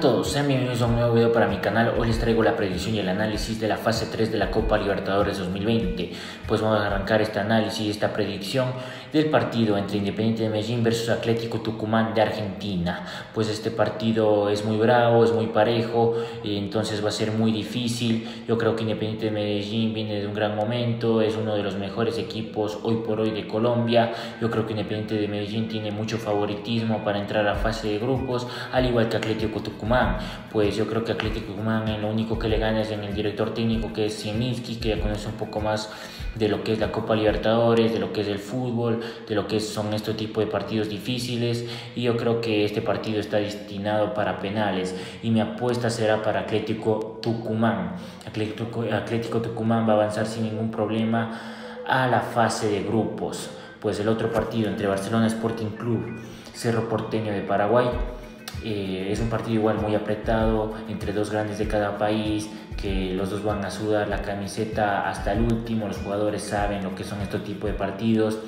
gato mi canal, hoy les traigo la predicción y el análisis de la fase 3 de la Copa Libertadores 2020. Pues vamos a arrancar este análisis y esta predicción del partido entre Independiente de Medellín versus Atlético Tucumán de Argentina. Pues este partido es muy bravo, es muy parejo, entonces va a ser muy difícil. Yo creo que Independiente de Medellín viene de un gran momento, es uno de los mejores equipos hoy por hoy de Colombia. Yo creo que Independiente de Medellín tiene mucho favoritismo para entrar a fase de grupos, al igual que Atlético Tucumán. Pues yo creo que Atlético Tucumán lo único que le gana es en el director técnico que es Siemiski, que ya conoce un poco más de lo que es la Copa Libertadores, de lo que es el fútbol, de lo que son este tipo de partidos difíciles y yo creo que este partido está destinado para penales y mi apuesta será para Atlético Tucumán. Atlético, Atlético Tucumán va a avanzar sin ningún problema a la fase de grupos. Pues el otro partido entre Barcelona Sporting Club, Cerro Porteño de Paraguay, eh, es un partido igual muy apretado entre dos grandes de cada país, que los dos van a sudar la camiseta hasta el último, los jugadores saben lo que son estos tipos de partidos,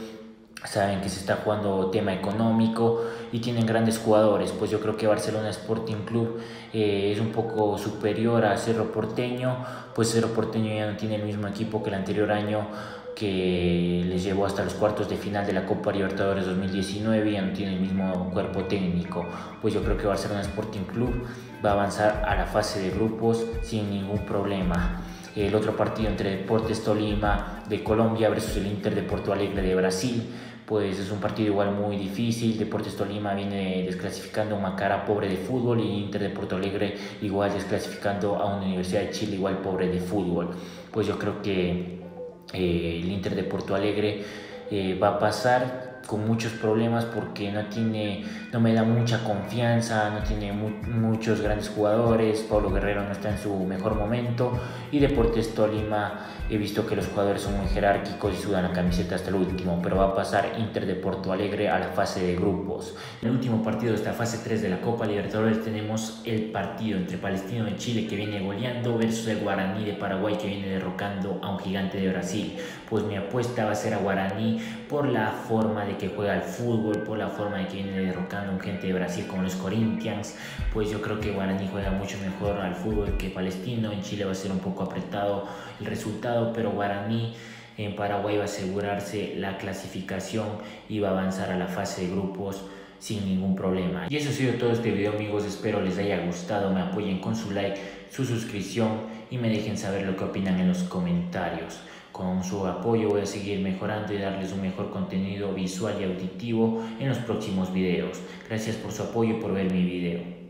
saben que se está jugando tema económico y tienen grandes jugadores, pues yo creo que Barcelona Sporting Club eh, es un poco superior a Cerro Porteño, pues Cerro Porteño ya no tiene el mismo equipo que el anterior año, que les llevó hasta los cuartos de final de la Copa Libertadores 2019 y no tiene el mismo cuerpo técnico. Pues yo creo que Barcelona Sporting Club va a avanzar a la fase de grupos sin ningún problema. El otro partido entre Deportes Tolima de Colombia versus el Inter de Porto Alegre de Brasil, pues es un partido igual muy difícil. Deportes Tolima viene desclasificando una cara pobre de fútbol y Inter de Porto Alegre igual desclasificando a una Universidad de Chile igual pobre de fútbol. Pues yo creo que eh, el Inter de Porto Alegre eh, va a pasar con muchos problemas porque no tiene, no me da mucha confianza, no tiene muchos grandes jugadores, Pablo Guerrero no está en su mejor momento y Deportes Tolima he visto que los jugadores son muy jerárquicos y sudan la camiseta hasta el último, pero va a pasar Inter de Porto Alegre a la fase de grupos. En el último partido de esta fase 3 de la Copa Libertadores tenemos el partido entre Palestino de Chile que viene goleando versus el Guaraní de Paraguay que viene derrocando a un gigante de Brasil. Pues mi apuesta va a ser a Guaraní por la forma de que juega al fútbol, por la forma de que viene derrocando a gente de Brasil como los Corinthians, pues yo creo que Guaraní juega mucho mejor al fútbol que Palestino. En Chile va a ser un poco apretado el resultado, pero Guaraní en Paraguay va a asegurarse la clasificación y va a avanzar a la fase de grupos sin ningún problema. Y eso ha sido todo este video amigos, espero les haya gustado, me apoyen con su like, su suscripción y me dejen saber lo que opinan en los comentarios. Con su apoyo voy a seguir mejorando y darles un mejor contenido visual y auditivo en los próximos videos. Gracias por su apoyo y por ver mi video.